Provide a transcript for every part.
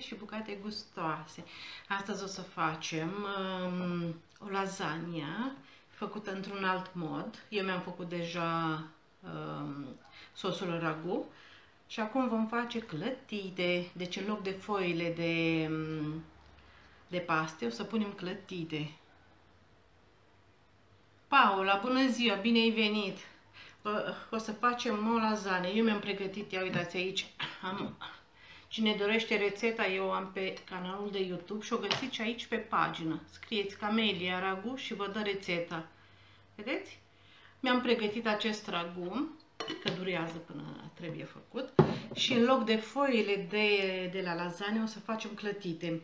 cu camele și bucate gustoase. Astăzi o să facem um, o lasagna făcută într-un alt mod. Eu mi-am făcut deja um, sosul ragu și acum vom face clătite. Deci în loc de foile de, um, de paste o să punem clătite. Paula, bună ziua, bine ai venit! o să facem o lasagne. Eu mi-am pregătit, ia uitați aici, am, cine dorește rețeta, eu am pe canalul de YouTube și o găsiți aici pe pagină. Scrieți Camelia Ragu și vă dă rețeta. Vedeți? Mi-am pregătit acest ragu, că durează până trebuie făcut, și în loc de foile de, de la lasagne o să facem clătite.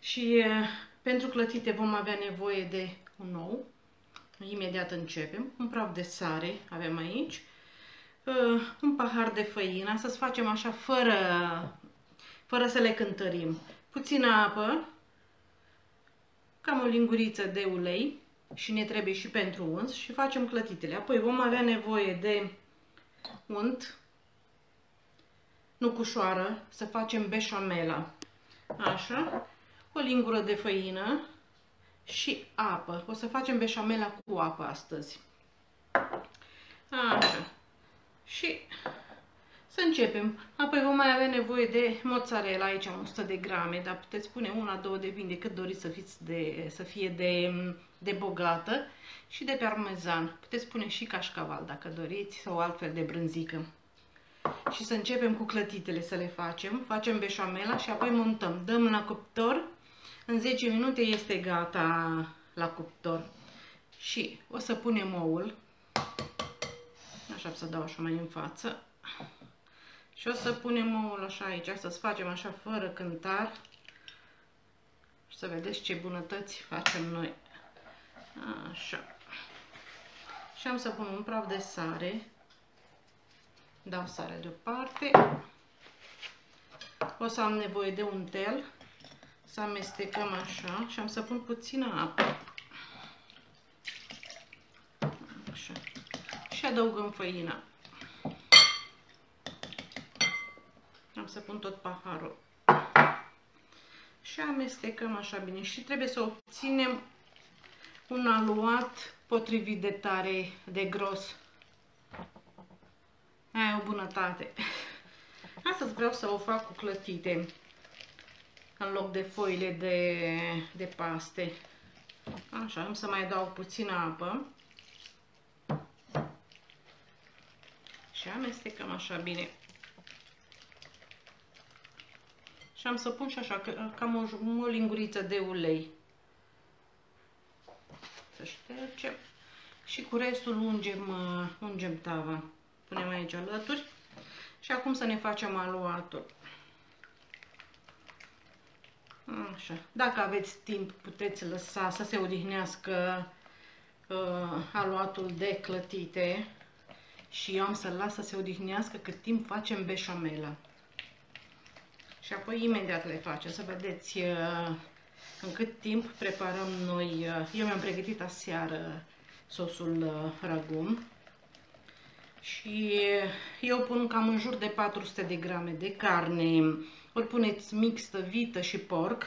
Și pentru clătite vom avea nevoie de un ou, Imediat începem. Un praf de sare avem aici. Uh, un pahar de făină. Să-ți facem așa fără, fără să le cântărim. Puțină apă. Cam o linguriță de ulei. Și ne trebuie și pentru uns. Și facem clătitele. Apoi vom avea nevoie de unt. Nucușoară. Să facem beșamela. Așa. O lingură de făină și apă. O să facem beșamela cu apă astăzi. Așa. Și să începem. Apoi vom mai avea nevoie de mozzarella, aici am 100 de grame, dar puteți pune una, două, depinde cât doriți să, fiți de, să fie de, de bogată și de parmezan. Puteți pune și cașcaval dacă doriți sau altfel de brânzică. Și să începem cu clătitele să le facem. Facem beșamela și apoi montăm. Dăm la cuptor în 10 minute este gata la cuptor. Și o să punem oul. Așa să dau așa mai în față. Și o să punem oul așa aici, să-ți facem așa fără cântar. Și să vedeți ce bunătăți facem noi. Așa. Și am să pun un praf de sare. Dau sare deoparte. O să am nevoie de un tel să amestecăm așa și am să pun puțină apă. Așa. Și adăugăm făina. Am să pun tot paharul. Și amestecăm așa bine. Și trebuie să obținem un aluat potrivit de tare, de gros. Aia e o bunătate. Astăzi vreau să o fac cu clătite în loc de foile de, de paste. Așa, am să mai dau puțină apă. Și amestecăm așa bine. Și am să pun și așa, cam o, o linguriță de ulei. Să ștergem. Și cu restul ungem, uh, ungem tava. Punem aici alături. Și acum să ne facem aluatul. Așa. Dacă aveți timp, puteți lăsa să se odihnească uh, aluatul de clătite și eu am să-l las să se odihnească cât timp facem beșamela. Și apoi imediat le facem, să vedeți uh, în cât timp preparăm noi. Uh, eu mi-am pregătit aseară sosul uh, ragum și eu pun cam în jur de 400 de grame de carne ori puneți mixtă vită și porc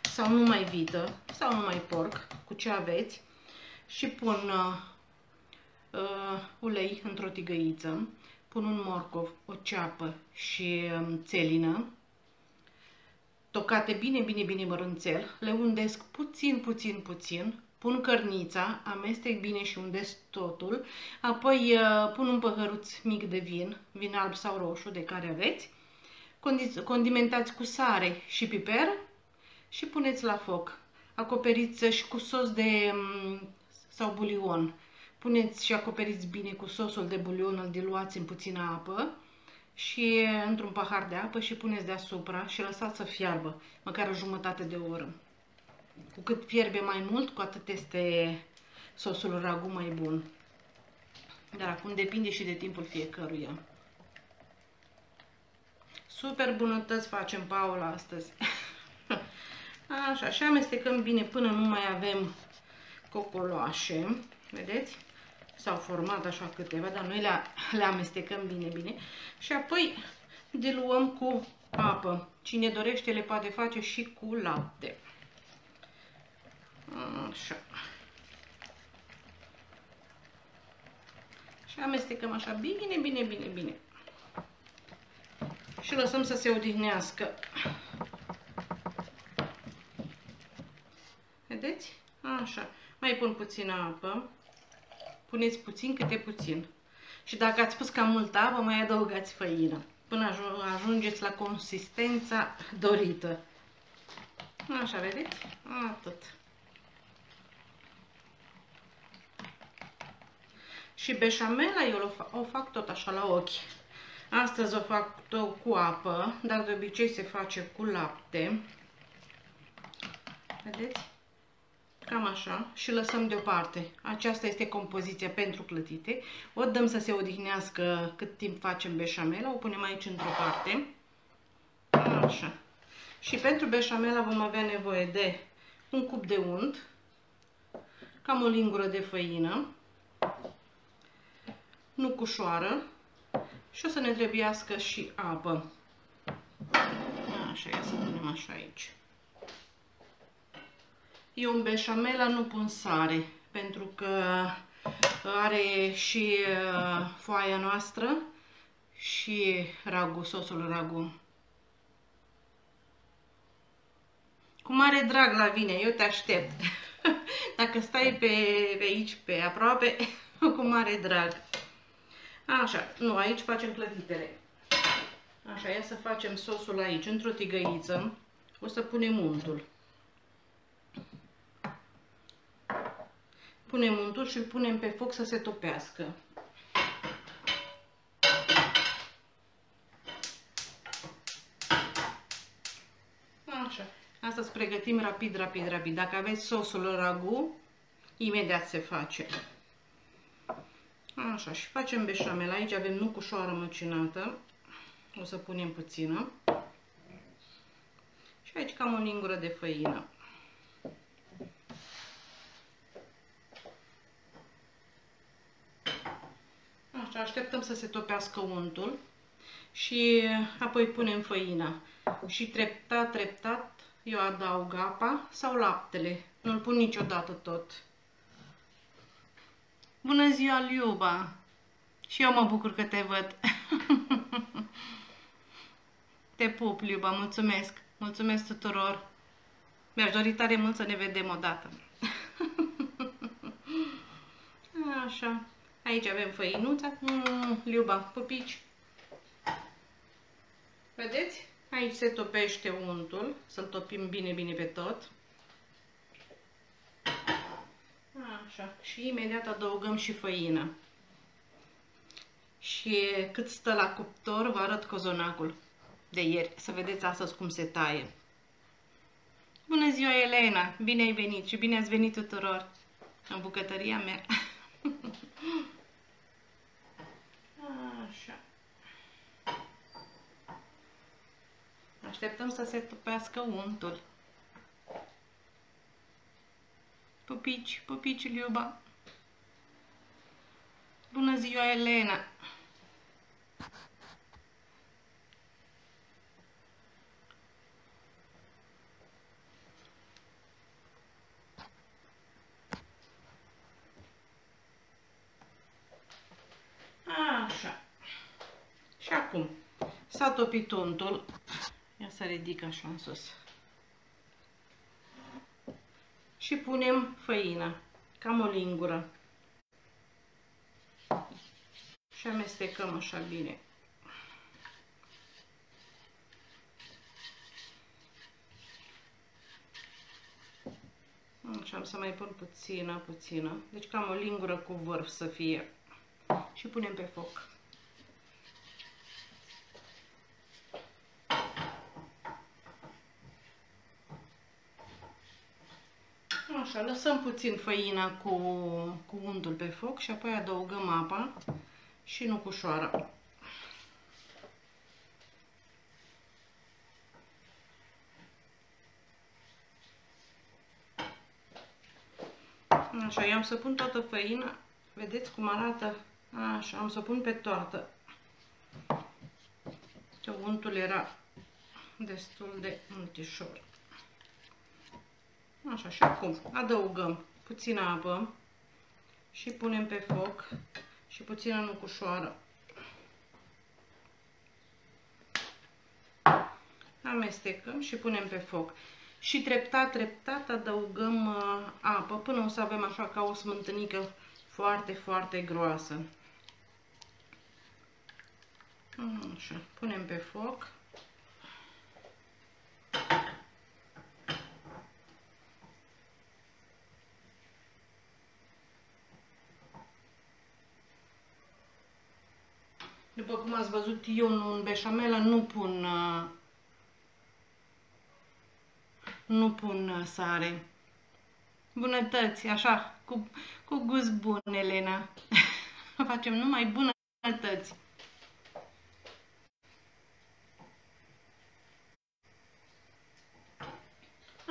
sau numai vită sau numai porc, cu ce aveți. Și pun uh, uh, ulei într-o tigăiță, pun un morcov, o ceapă și uh, țelină, tocate bine, bine, bine mărunțel, le undesc puțin, puțin, puțin, pun cărnița, amestec bine și undesc totul, apoi uh, pun un păhăruț mic de vin, vin alb sau roșu, de care aveți, condimentați cu sare și piper și puneți la foc. Acoperiți și cu sos de mm, sau bulion. Puneți și acoperiți bine cu sosul de bulion, îl diluați în puțină apă și într-un pahar de apă și puneți deasupra și lăsați să fiarbă, măcar o jumătate de oră. Cu cât fierbe mai mult, cu atât este sosul ragu mai bun. Dar acum depinde și de timpul fiecăruia. Super bunătăți facem, Paula, astăzi. Așa, și amestecăm bine până nu mai avem cocoloașe. Vedeți? S-au format așa câteva, dar noi le, le amestecăm bine, bine. Și apoi diluăm cu apă. Cine dorește le poate face și cu lapte. Așa. Și amestecăm așa bine, bine, bine, bine. Și lăsăm să se odihnească. Vedeți? Așa. Mai pun puțină apă. Puneți puțin câte puțin. Și dacă ați pus cam multă apă, mai adăugați făină. Până ajungeți la consistența dorită. Așa, vedeți? Atât. Și beșamela eu o fac, o fac tot așa la ochi. Astăzi o fac tot cu apă, dar de obicei se face cu lapte. Vedeți? Cam așa. Și lăsăm deoparte. Aceasta este compoziția pentru clătite. O dăm să se odihnească cât timp facem beșamela. O punem aici într-o parte. Așa. Și pentru beșamela vom avea nevoie de un cup de unt, cam o lingură de făină, nucușoară și o să ne trebuiască și apă. Așa, ia să punem așa aici. Eu în beșamela nu pun sare, pentru că are și uh, foaia noastră și ragu, sosul ragu. Cu mare drag la vine, eu te aștept. Dacă stai pe, pe aici, pe aproape, cu mare drag. Așa, nu, aici facem clătitele. Așa, ia să facem sosul aici, într-o tigăiță. O să punem untul. Punem untul și îl punem pe foc să se topească. Așa. Asta îți pregătim rapid, rapid, rapid. Dacă aveți sosul ragu, imediat se face. Așa, și facem beșamel. Aici avem nucușoară măcinată. O să punem puțină. Și aici cam o lingură de făină. Așteptăm să se topească untul și apoi punem făina. Și treptat, treptat, eu adaug apa sau laptele. Nu-l pun niciodată tot. Bună ziua, Liuba! Și eu mă bucur că te văd. te pup, Liuba, mulțumesc. Mulțumesc tuturor. Mi-aș dori tare mult să ne vedem odată. Așa. Aici avem făinuța. Mm, Liuba, pupici. Vedeți? Aici se topește untul. Să-l topim bine, bine pe tot. Așa. Și imediat adăugăm și făină. Și cât stă la cuptor, vă arăt cozonacul de ieri. Să vedeți astăzi cum se taie. Bună ziua, Elena! Bine ai venit și bine ați venit tuturor în bucătăria mea. Așa. Așteptăm să se topească untul. Pupici, pupici, Liuba. Bună ziua, Elena! Așa. Și acum s-a topit untul. Ia să ridic așa în sus și punem făina, cam o lingură. Și amestecăm așa bine. Așa am să mai pun puțină, puțină. Deci cam o lingură cu vârf să fie. Și punem pe foc. Așa, lăsăm puțin făina cu, cu undul pe foc și apoi adăugăm apa și nucușoara. Așa, eu am să pun toată făina. Vedeți cum arată? Așa, am să pun pe toată. că untul era destul de multișor. Așa, și acum adăugăm puțină apă și punem pe foc și puțină nucușoară. Amestecăm și punem pe foc. Și treptat, treptat adăugăm uh, apă până o să avem așa ca o smântânică foarte, foarte groasă. Așa, punem pe foc. După cum ați văzut, eu în beșamelă nu pun uh, nu pun uh, sare. Bunătăți, așa, cu, cu gust bun, Elena. Facem numai bunătăți.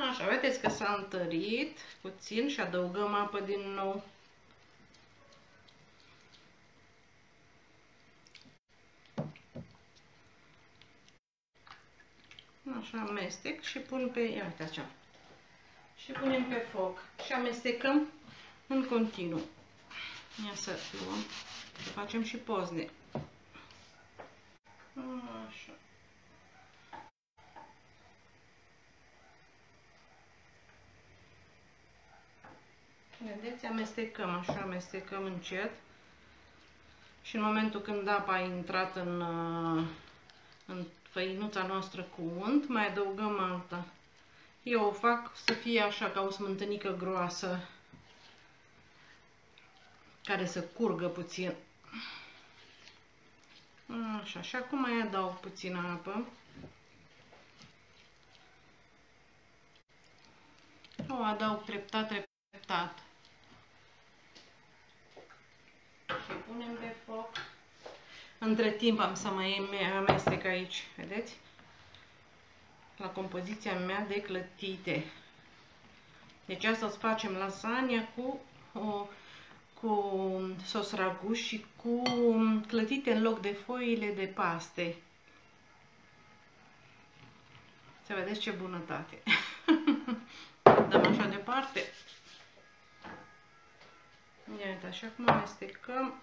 Așa, vedeți că s-a întărit puțin și adăugăm apă din nou. Așa amestec și pun pe, ia uite așa. Și punem pe foc și amestecăm în continuu. Ia să luăm, să facem și pozne. Așa. Vedeți, amestecăm, așa amestecăm încet. Și în momentul când apa a intrat în, în făinuța noastră cu unt, mai adăugăm alta. Eu o fac să fie așa ca o smântânică groasă, care să curgă puțin. Așa, și acum mai adaug puțină apă. O adaug treptat, treptat. Și punem pe foc. Între timp am să mai amestec aici, vedeți? La compoziția mea de clătite. Deci asta îți facem lasagna cu, o, cu sos raguș și cu clătite în loc de foile de paste. Să vedeți ce bunătate. Dăm așa departe. Iată, așa cum amestecăm.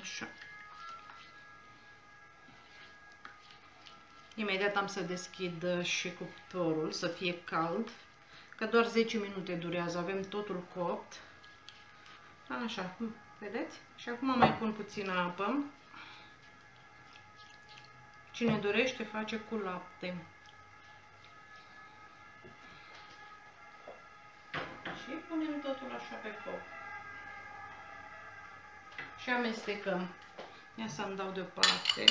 Așa. Imediat am să deschid uh, și cuptorul, să fie cald, că doar 10 minute durează, avem totul copt. Așa, vedeți? Și acum mai pun puțină apă. Cine dorește face cu lapte. Și punem totul așa pe foc și amestecăm. Ia să-mi dau deoparte.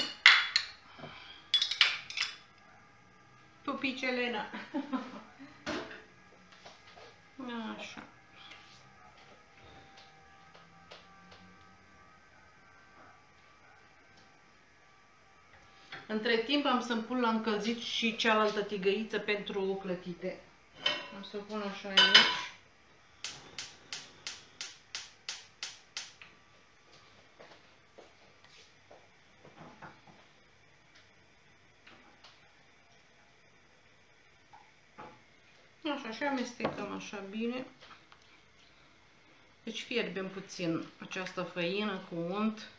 Pupici Elena. Așa. Între timp am să-mi pun la încălzit și cealaltă tigăiță pentru clătite. Am să o pun așa aici. Așa, și amestecăm așa bine. Deci fierbem puțin această făină cu unt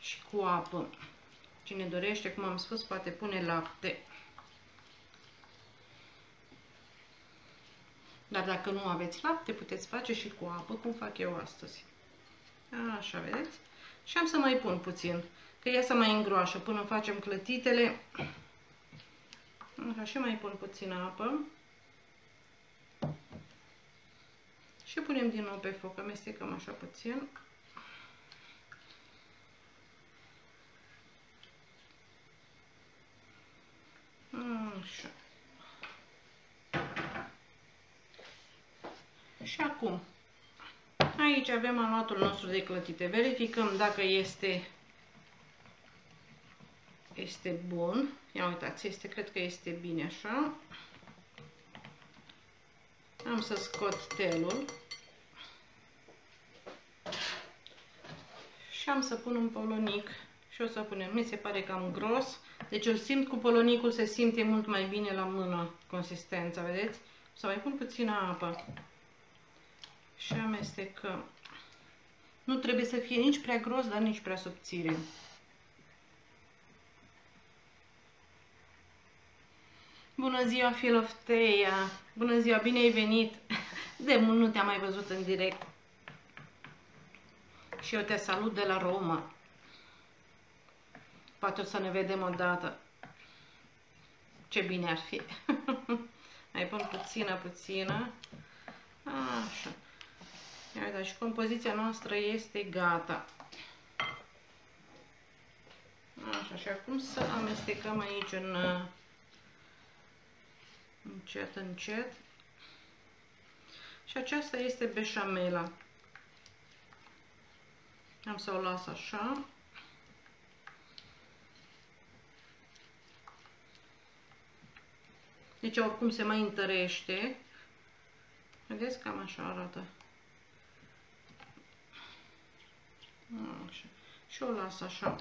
și cu apă. Cine dorește, cum am spus, poate pune lapte. Dar dacă nu aveți lapte, puteți face și cu apă, cum fac eu astăzi. Așa, vedeți? Și am să mai pun puțin, că ea să mai îngroașă până facem clătitele. Așa, și mai pun puțină apă. Și punem din nou pe foc, amestecăm așa puțin. Așa. Și acum, aici avem aluatul nostru de clătite. Verificăm dacă este este bun. Ia uitați, este, cred că este bine așa. Am să scot telul. Și am să pun un polonic. Și o să punem, mi se pare cam gros. Deci îl simt cu polonicul, se simte mult mai bine la mână consistența, vedeți? Să mai pun puțină apă. Și amestecăm. Nu trebuie să fie nici prea gros, dar nici prea subțire. Bună ziua, Filofteia! Bună ziua, bine ai venit! De mult nu te-am mai văzut în direct. Și eu te salut de la Roma. Poate o să ne vedem odată. Ce bine ar fi. mai pun puțină, puțină. Așa. Iată, și compoziția noastră este gata. Așa, și acum să amestecăm aici în încet, încet. Și aceasta este beșamela. Am să o las așa. Deci oricum se mai întărește. Vedeți? Cam așa arată. Așa. Și o las așa.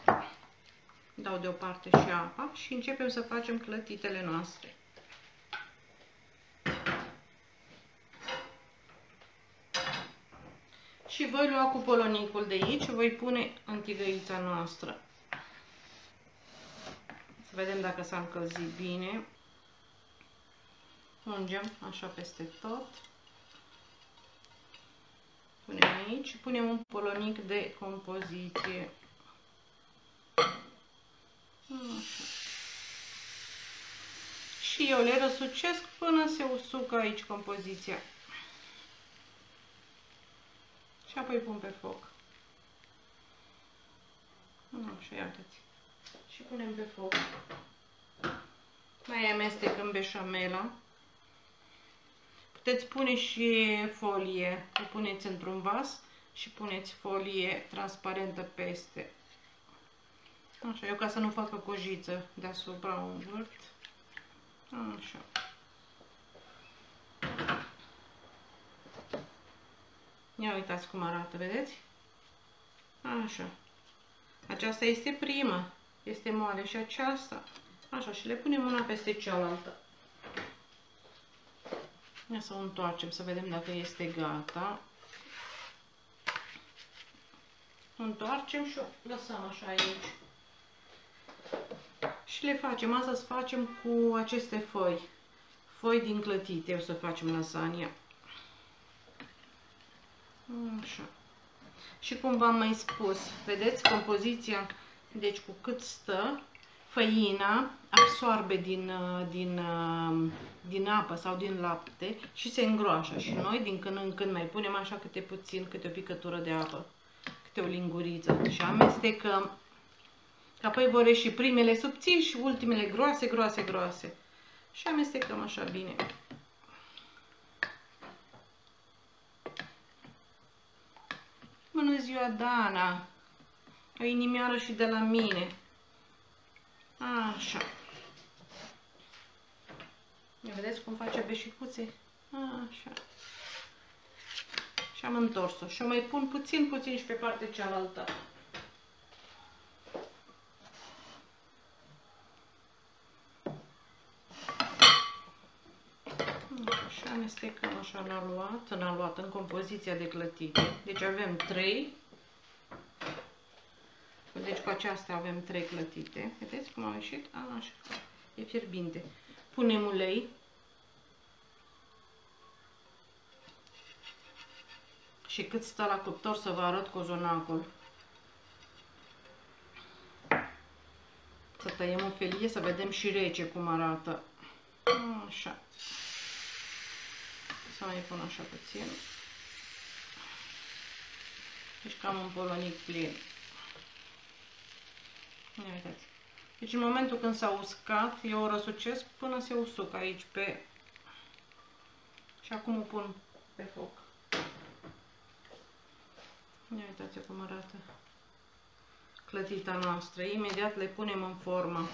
Dau deoparte și apa și începem să facem clătitele noastre. Și voi lua cu polonicul de aici, voi pune în tigăița noastră. Să vedem dacă s-a încălzit bine. Ungem așa peste tot. Punem aici și punem un polonic de compoziție. Așa. Și eu le răsucesc până se usucă aici compoziția. Și apoi pun pe foc. Așa, iată-ți. Și punem pe foc. Mai amestecăm beșamela. Puteți pune și folie. O puneți într-un vas și puneți folie transparentă peste. Așa, eu ca să nu facă cojiță deasupra un vârt. Așa. Ia uitați cum arată, vedeți? Așa. Aceasta este prima. Este moale și aceasta. Așa, și le punem una peste cealaltă. Ia să o întoarcem, să vedem dacă este gata. O întoarcem și o lăsăm așa aici. Și le facem. Astăzi facem cu aceste foi. Foi din clătite o să facem lasagna. Așa. Și cum v-am mai spus, vedeți compoziția, deci cu cât stă, făina absorbe din, uh, din, uh, din apă sau din lapte și se îngroașă. Și noi din când în când mai punem așa câte puțin, câte o picătură de apă, câte o linguriță și amestecăm. Că apoi vor ieși primele subțiri și ultimele groase, groase, groase. Și amestecăm așa bine. Bună ziua, Dana! O inimioară și de la mine. Așa. Ia vedeți cum face beșicuțe? Așa. Și am întors-o. Și o mai pun puțin, puțin și pe partea cealaltă. Și amestecăm așa în aluat, în aluat, în compoziția de clătite. Deci avem 3 deci cu aceasta avem trei clătite. Vedeți cum au ieșit? A, așa. E fierbinte. Punem ulei. Și cât stă la cuptor să vă arăt cozonacul. Să tăiem o felie să vedem și rece cum arată. Așa. Să mai pun așa puțin. Deci cam un polonic plin. Ia uitați. Deci în momentul când s-a uscat, eu o răsucesc până se usucă aici pe... Și acum o pun pe foc. Ia uitați cum arată clătita noastră. Imediat le punem în formă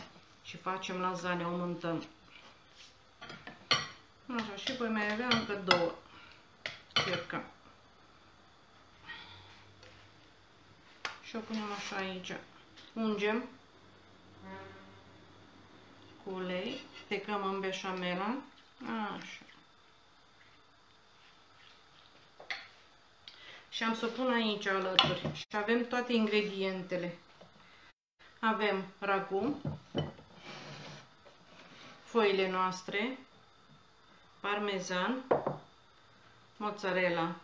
și facem lasagne, o mântăm. Așa, și voi mai avea încă două. Circa. Și o punem așa aici. Ungem cu ulei, tecăm în beșamela. Așa. Și am să o pun aici alături. Și avem toate ingredientele. Avem ragu, foile noastre, parmezan, mozzarella.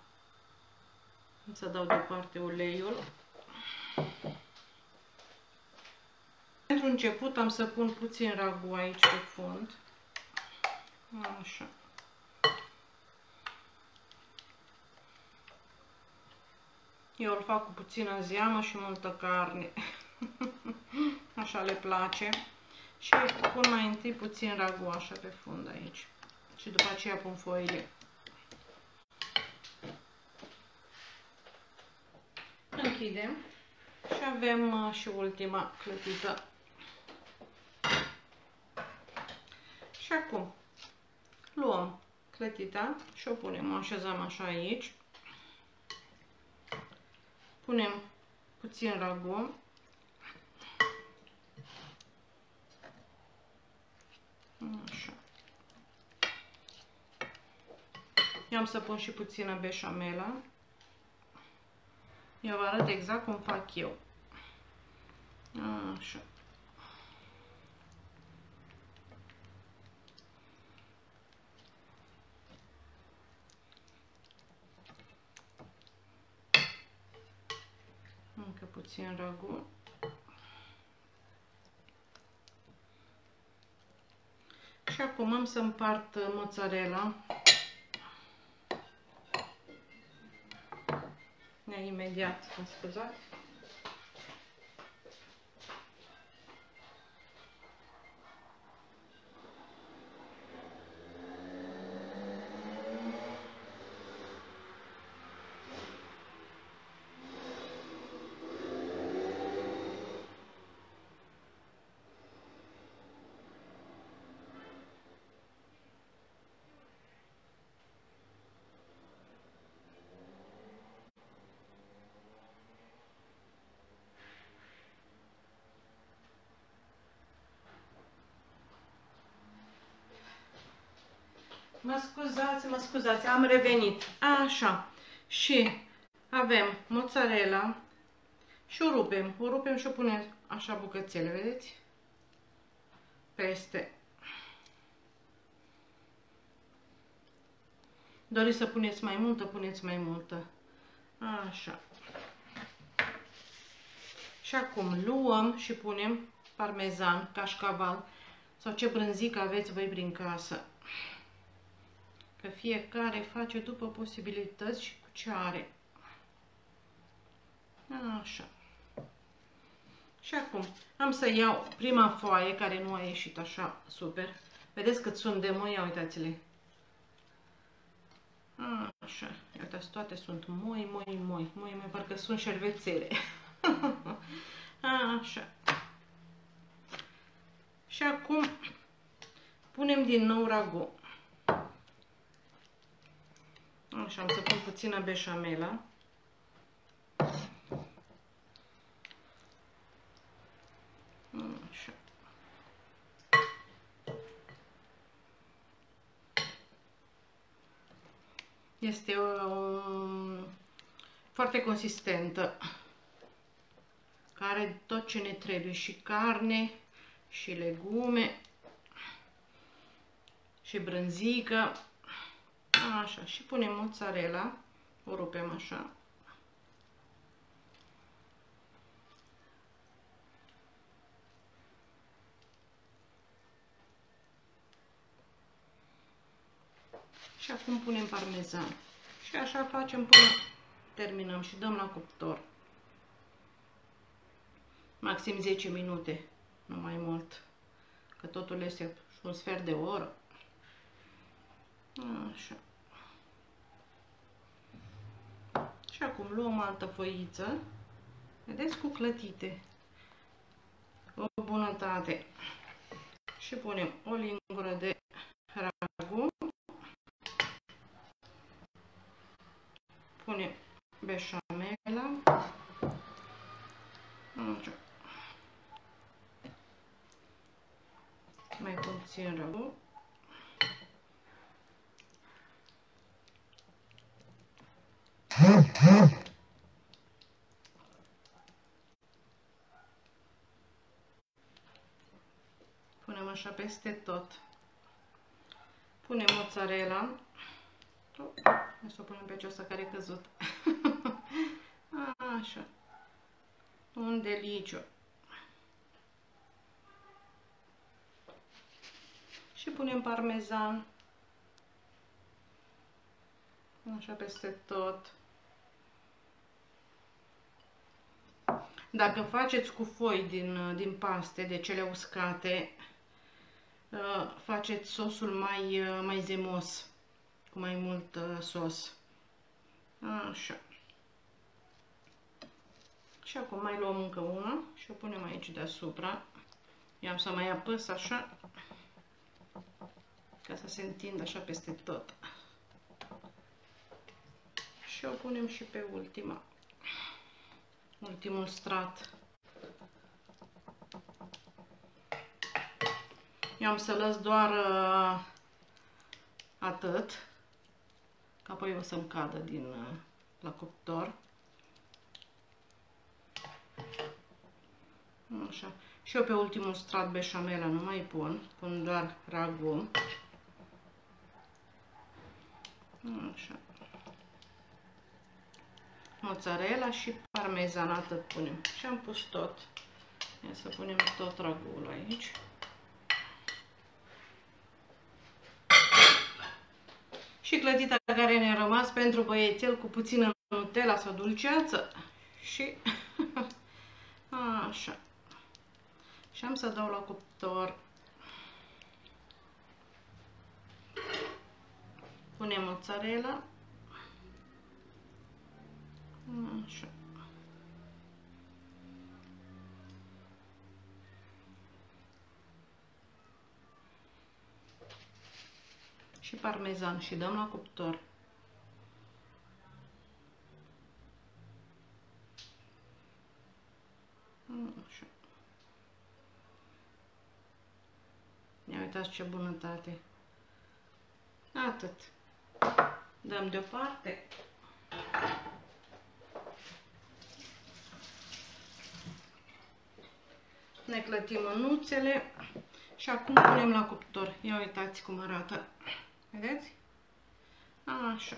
Să dau deoparte uleiul. Pentru început am să pun puțin ragu aici pe fund. Așa. Eu îl fac cu puțină zeamă și multă carne. Așa le place. Și pun mai întâi puțin ragu așa pe fund aici. Și după aceea pun foile. Închidem. Și avem uh, și ultima clătită. Și acum luăm clătita și o punem, o așezăm așa aici. Punem puțin ragu. Așa. Eu am să pun și puțină beșamela. Eu vă arăt exact cum fac eu. Așa. Încă puțin ragu. Și acum am să împart mozzarella. Imediat, mă scuzați. Mă scuzați, mă scuzați, am revenit. Așa. Și avem mozzarella și o rupem. O rupem și o punem așa bucățele, vedeți? Peste. Doriți să puneți mai multă, puneți mai multă. Așa. Și acum luăm și punem parmezan, cașcaval sau ce brânzică aveți voi prin casă că fiecare face după posibilități și cu ce are. Așa. Și acum am să iau prima foaie care nu a ieșit așa super. Vedeți cât sunt de moi, uitați-le. Așa, uitați, toate sunt moi, moi, moi, moi, moi, parcă sunt șervețele. Așa. Și acum punem din nou ragu. Așa, am să pun puțină beșamela. Așa. Este o, um, foarte consistentă, care tot ce ne trebuie, și carne, și legume, și brânzică. Așa, și punem mozzarella, o rupem așa. Și acum punem parmezan. Și așa facem până terminăm și dăm la cuptor. Maxim 10 minute, nu mai mult. Că totul este un sfert de oră. Așa. Și acum luăm altă foiță, vedeți, cu clătite, o bunătate. Și punem o lingură de ragu, punem beșamela, mai puțin ragu, așa peste tot. Punem mozzarella. O să o punem pe aceasta care e căzut. Așa. Un deliciu. Și punem parmezan. Așa peste tot. Dacă faceți cu foi din, din paste, de cele uscate, uh, faceți sosul mai, uh, mai zemos, cu mai mult uh, sos. Așa. Și acum mai luăm încă una și o punem aici deasupra. I-am să mai apăs așa, ca să se întindă așa peste tot. Și o punem și pe ultima ultimul strat. Eu am să las doar uh, atât, că apoi o să-mi cadă din uh, la cuptor. Așa. Și eu pe ultimul strat beșamela nu mai pun, pun doar ragu. Așa mozzarella și parmezan, atât punem. Și am pus tot. Ia să punem tot ragul aici. Și clătita care ne-a rămas pentru băiețel cu puțină Nutella sau dulceață. Și așa. Și am să dau la cuptor. Punem mozzarella. Așa. Și parmezan și dăm la cuptor. Așa. Ia uitați ce bunătate. Atât. Dăm deoparte. ne clătim mânuțele și acum punem la cuptor. Ia uitați cum arată. Vedeți? Așa.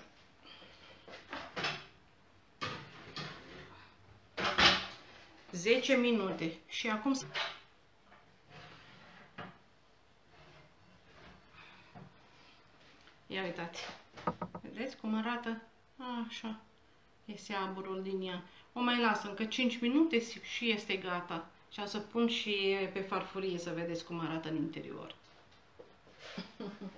Zece minute. Și acum Ia uitați. Vedeți cum arată? Așa. Este aburul din ea. O mai las încă 5 minute și este gata. Și am să pun și pe farfurie să vedeți cum arată în interior.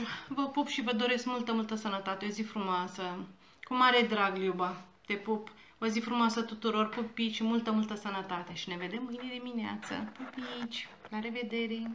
Așa, vă pup și vă doresc multă, multă sănătate, o zi frumoasă. Cu mare drag, Liuba, te pup. O zi frumoasă tuturor, pupici, multă, multă sănătate și ne vedem mâine dimineață. Pupici, la revedere!